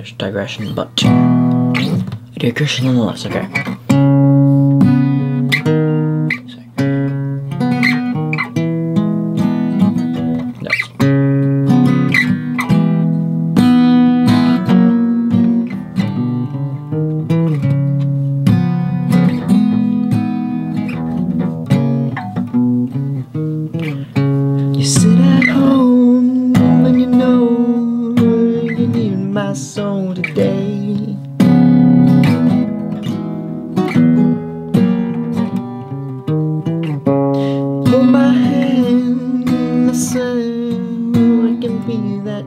digression, but digression nonetheless. Okay. You sit at home and you know soul today. Hold my hand, listen, oh, I can be that